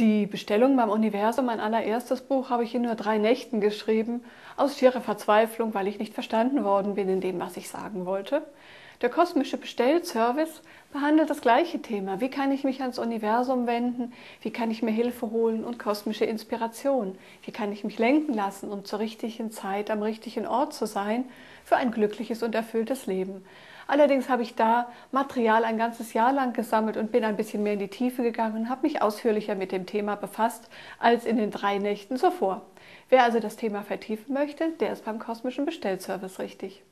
Die Bestellung beim Universum, mein allererstes Buch, habe ich in nur drei Nächten geschrieben, aus schierer Verzweiflung, weil ich nicht verstanden worden bin in dem, was ich sagen wollte. Der kosmische Bestellservice behandelt das gleiche Thema. Wie kann ich mich ans Universum wenden? Wie kann ich mir Hilfe holen und kosmische Inspiration? Wie kann ich mich lenken lassen, um zur richtigen Zeit am richtigen Ort zu sein für ein glückliches und erfülltes Leben? Allerdings habe ich da Material ein ganzes Jahr lang gesammelt und bin ein bisschen mehr in die Tiefe gegangen und habe mich ausführlicher mit dem Thema befasst als in den drei Nächten zuvor. Wer also das Thema vertiefen möchte, der ist beim kosmischen Bestellservice richtig.